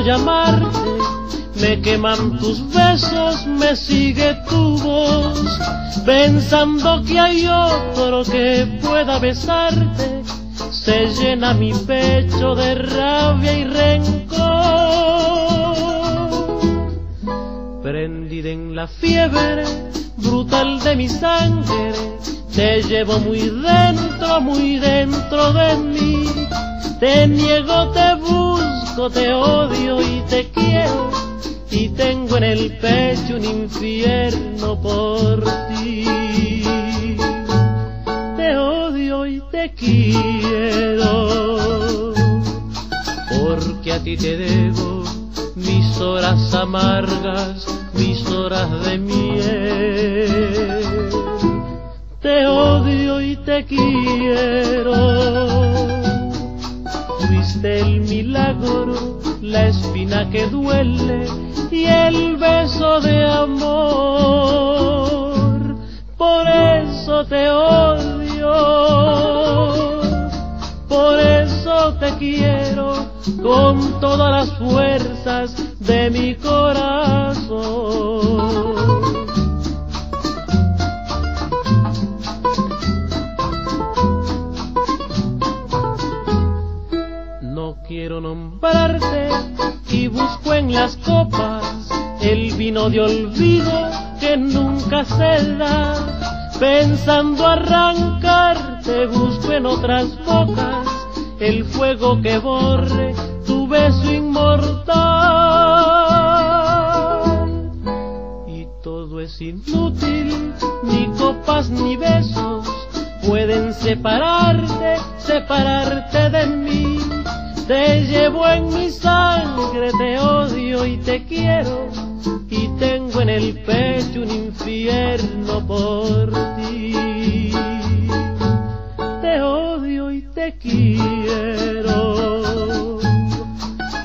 llamarte. Me queman tus besos, me sigue tu voz, pensando que hay otro que pueda besarte. Se llena mi pecho de rabia y rencor. Prendida en la fiebre brutal de mi sangre, te llevo muy dentro, muy dentro de mí. Te niego, te busco, te odio y te quiero. Y tengo en el pecho un infierno por ti. Te odio y te quiero. Porque a ti te debo mis horas amargas, mis horas de miel. Te odio y te quiero fuiste el milagro, la espina que duele y el beso de amor. Por eso te odio, por eso te quiero con todas las fuerzas de mi corazón. Copas el vino de olvido que nunca se da. Pensando arrancarte busco en otras bocas el fuego que borre tu beso inmortal. Y todo es inútil, ni copas ni besos pueden separarte, separarte de mí. Te llevo en mi sangre, te odio y te quiero, y tengo en el pecho un infierno por ti. Te odio y te quiero,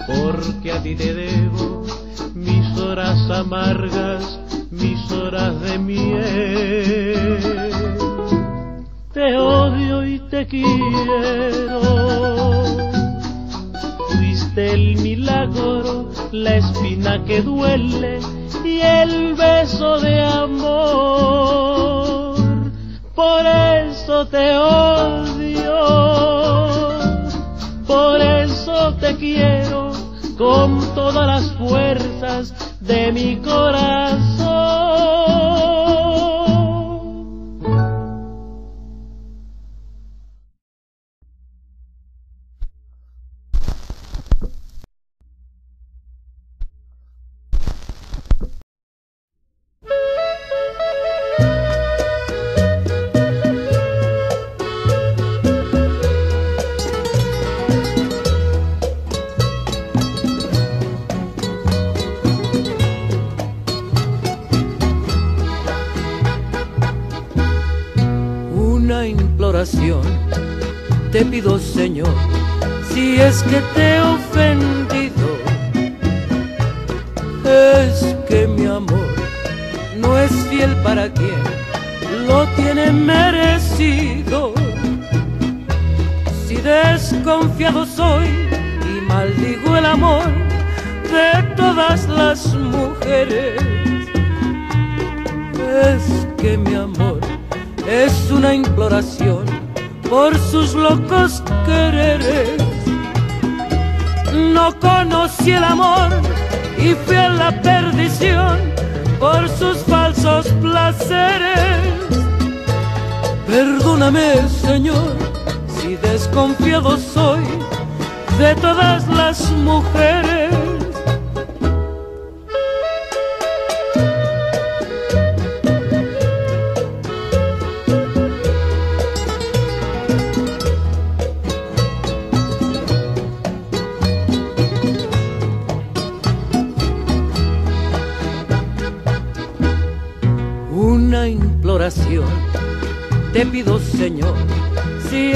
porque a ti te debo mis horas amargas, mis horas de miel. Te odio y te quiero fuiste el milagro, la espina que duele y el beso de amor. Por eso te odio, por eso te quiero con todas las fuerzas de mi corazón.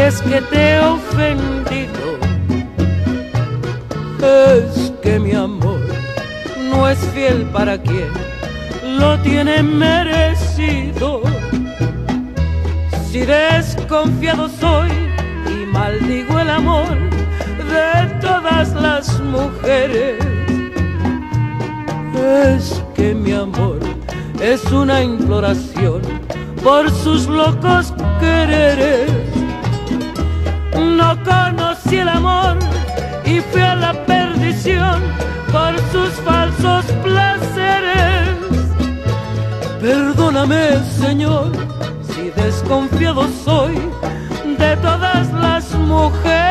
Es que te he ofendido, es que mi amor no es fiel para quien lo tiene merecido. Si desconfiado soy y maldigo el amor de todas las mujeres. Es que mi amor es una imploración por sus locos quereres. Perdóname, Señor, si desconfiado soy de todas las mujeres.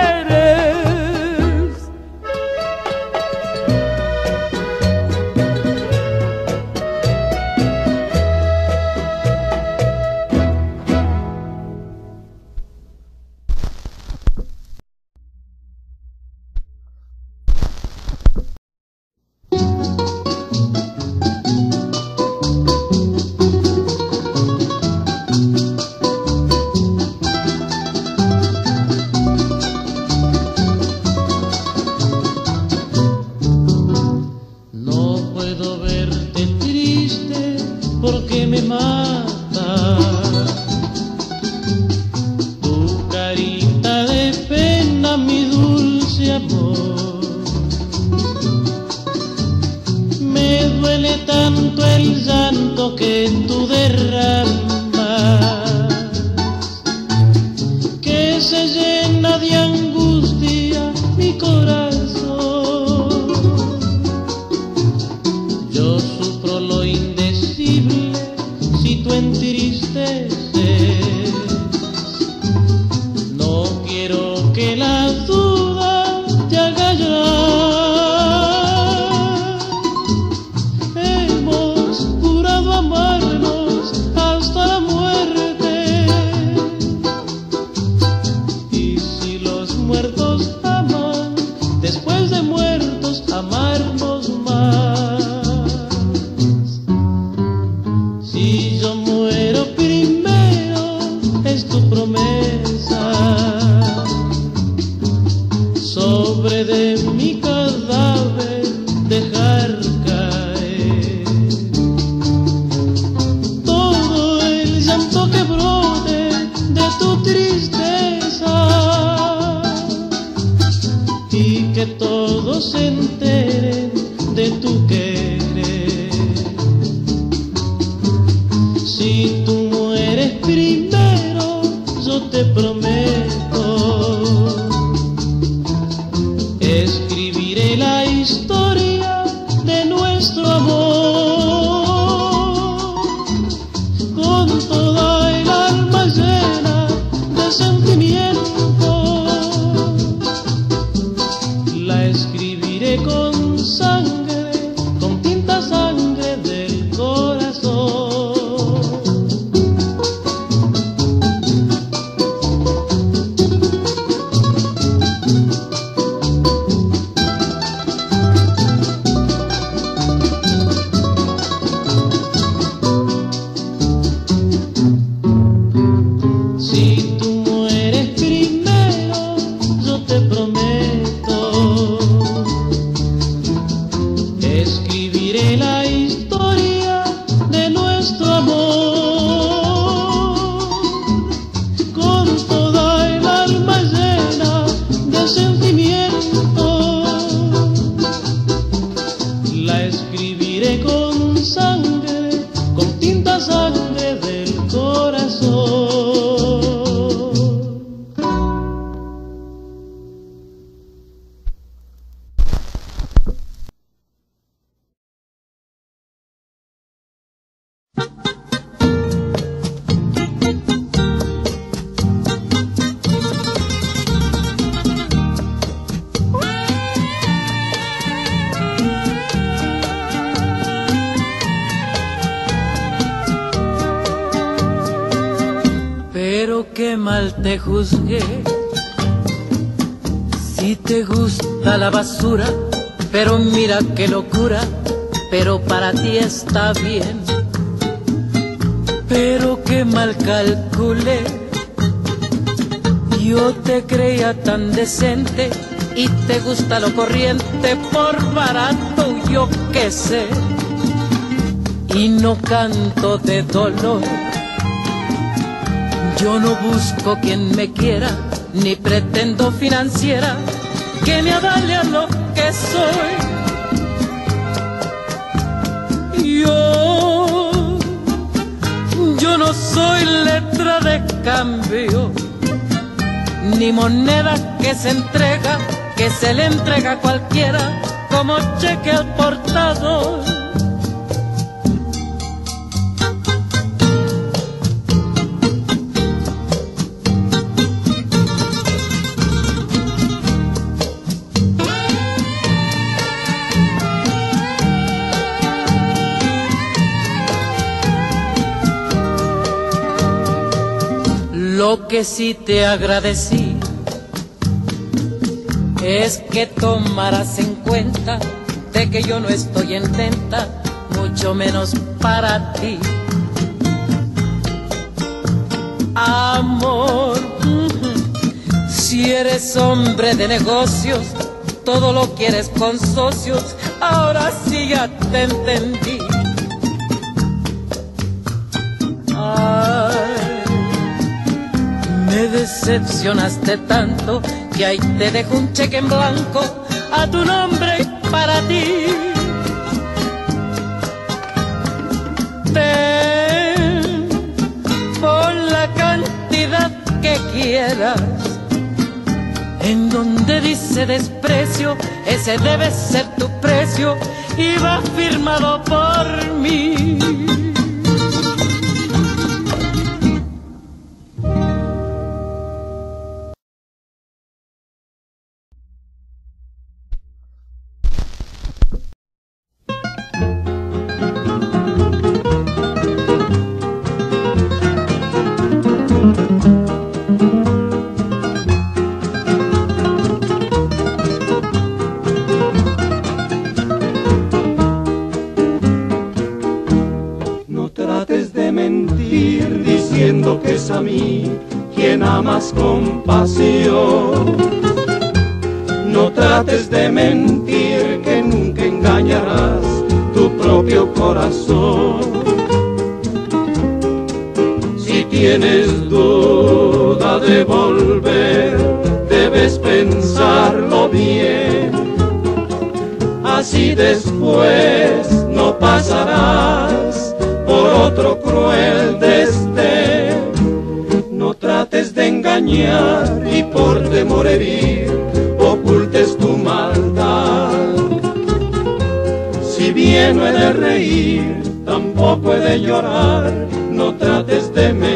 que todos se enteren de tu querer. Si te gusta la basura, pero mira qué locura, pero para ti está bien. Pero qué mal calculé, yo te creía tan decente y te gusta lo corriente por barato, yo qué sé. Y no canto de dolor yo no busco quien me quiera, ni pretendo financiera, que me avalia lo que soy. Yo, yo no soy letra de cambio, ni moneda que se entrega, que se le entrega a cualquiera como cheque al portador. Lo que sí te agradecí es que tomarás en cuenta de que yo no estoy en tenta, mucho menos para ti. Amor, si eres hombre de negocios, todo lo quieres con socios, ahora sí ya te entendí. Me decepcionaste tanto que ahí te dejo un cheque en blanco a tu nombre para ti. Ten por la cantidad que quieras. En donde dice desprecio, ese debe ser tu precio y va firmado por mí. No trates de mentir que nunca engañarás tu propio corazón. Si tienes duda de volver, debes pensarlo bien. Así después no pasarás por cruel destino trates de engañar y por temor herir ocultes tu maldad. Si bien no he de reír, tampoco he de llorar, no trates de mentir.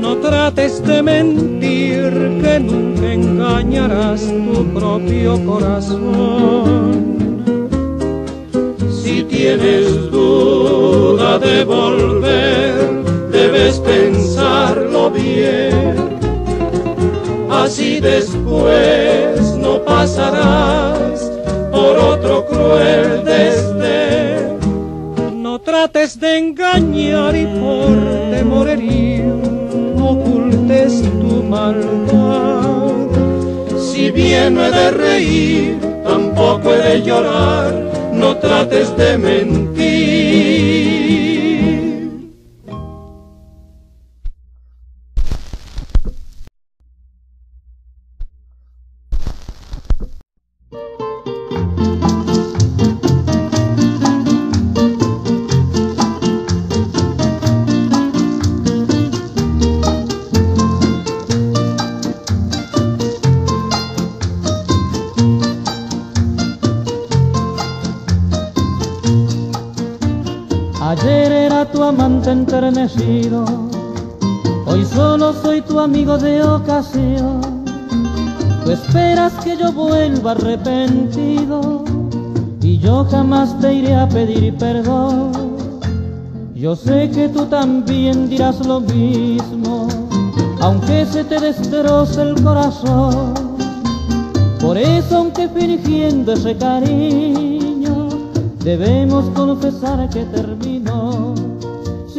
No trates de mentir que nunca engañarás tu propio corazón. Si tienes duda de volver, debes pensarlo bien. Así después no pasarás por otro cruel destino engañar y por temor ocultes tu maldad. Si bien no he de reír, tampoco he de llorar, no trates de mentir. Enternecido, hoy solo soy tu amigo de ocasión. Tú esperas que yo vuelva arrepentido y yo jamás te iré a pedir perdón. Yo sé que tú también dirás lo mismo, aunque se te destroce el corazón. Por eso, aunque fingiendo ese cariño, debemos confesar que terminó.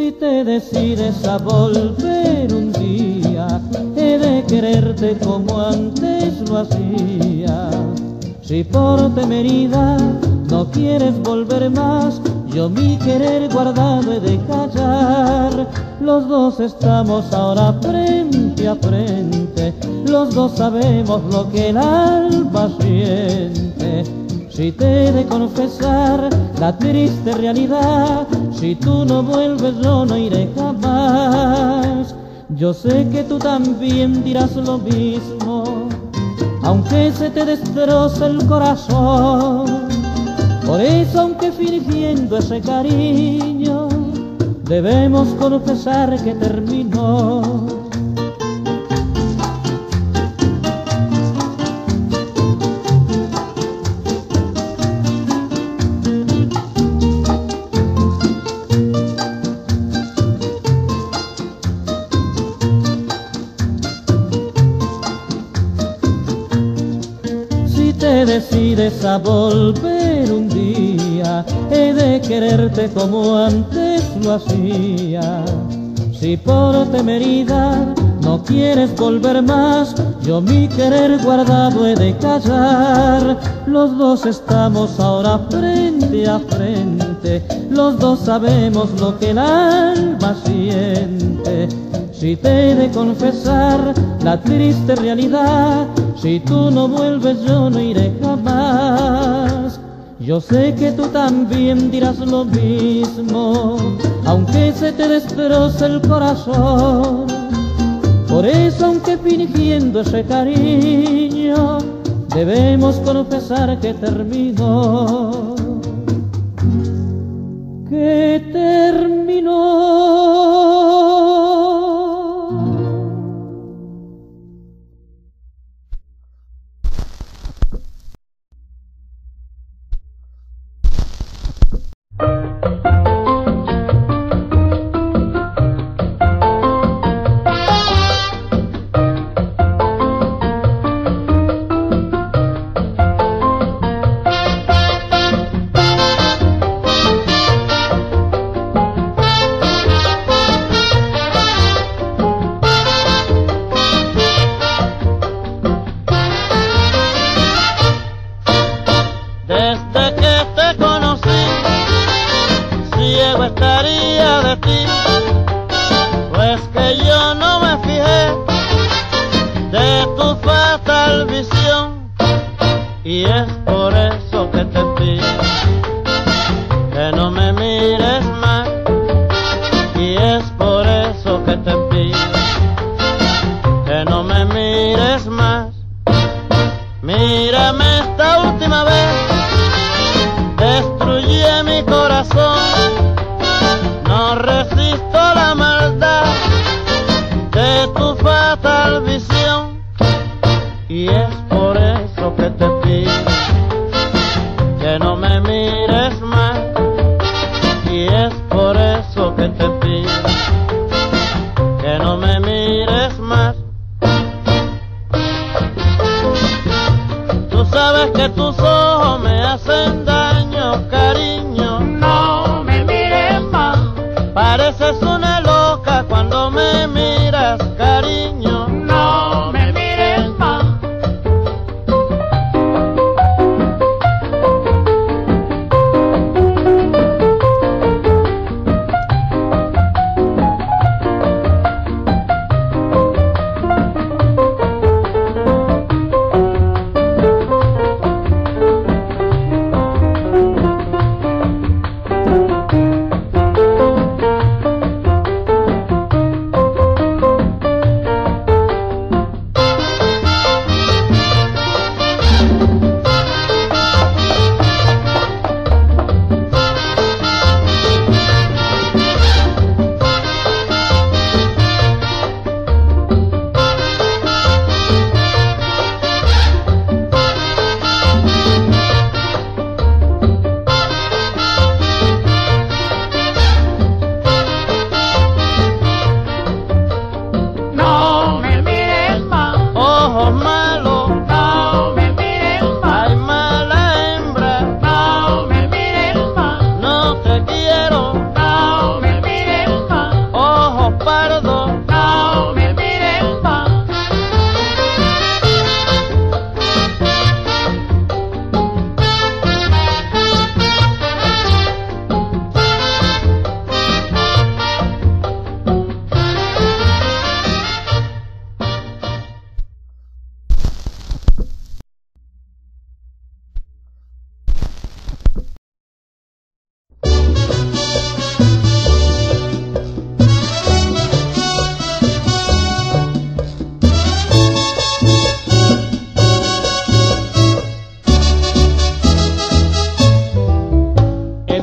Si te decides a volver un día, he de quererte como antes lo hacía. Si por temeridad no quieres volver más, yo mi querer guardado he de callar. Los dos estamos ahora frente a frente, los dos sabemos lo que el alma siente. Si te he de confesar la triste realidad, si tú no vuelves yo no iré jamás. Yo sé que tú también dirás lo mismo, aunque se te destroce el corazón. Por eso, aunque fingiendo ese cariño, debemos confesar que terminó. Decides a volver un día, he de quererte como antes lo hacía. Si por temeridad no quieres volver más, yo mi querer guardado he de callar. Los dos estamos ahora frente a frente, los dos sabemos lo que el alma siente. Si te he de confesar la triste realidad, si tú no vuelves yo no iré jamás. Yo sé que tú también dirás lo mismo, aunque se te destroce el corazón. Por eso, aunque fingiendo ese cariño, debemos confesar que terminó. Que terminó.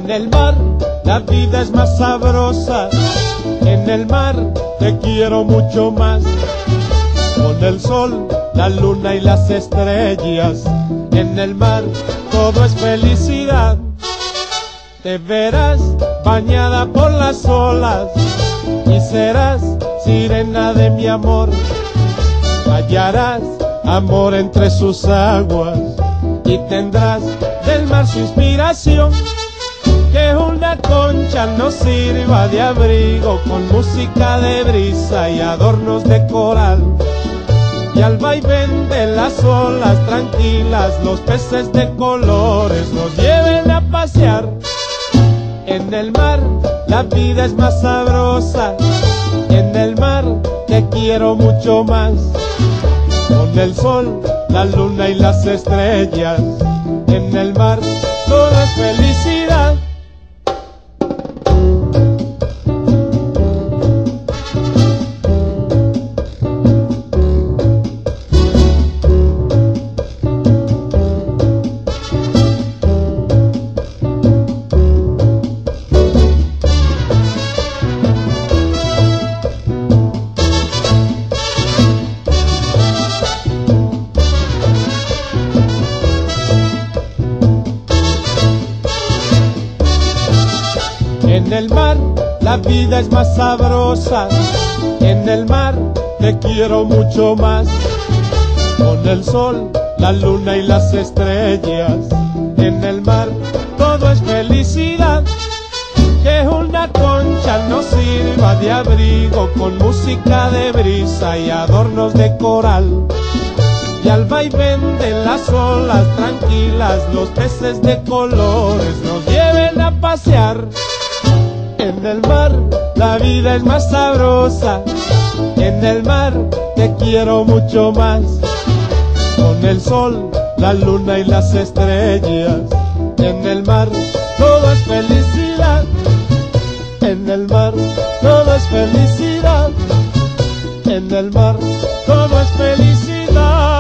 En el mar la vida es más sabrosa, en el mar te quiero mucho más. Con el sol, la luna y las estrellas, en el mar todo es felicidad. Te verás bañada por las olas y serás sirena de mi amor. Hallarás amor entre sus aguas y tendrás del mar su inspiración. Que una concha nos sirva de abrigo con música de brisa y adornos de coral. Y al vaivén de las olas tranquilas, los peces de colores nos lleven a pasear. En el mar la vida es más sabrosa, en el mar te quiero mucho más. Con el sol, la luna y las estrellas, en el mar todo es En el mar la vida es más sabrosa, en el mar te quiero mucho más. Con el sol, la luna y las estrellas, en el mar todo es felicidad. Que una concha nos sirva de abrigo con música de brisa y adornos de coral. Y al vaivén de las olas tranquilas, los peces de colores nos lleven a pasear. En el mar la vida es más sabrosa, en el mar te quiero mucho más. Con el sol, la luna y las estrellas, en el mar todo es felicidad. En el mar todo es felicidad, en el mar todo es felicidad.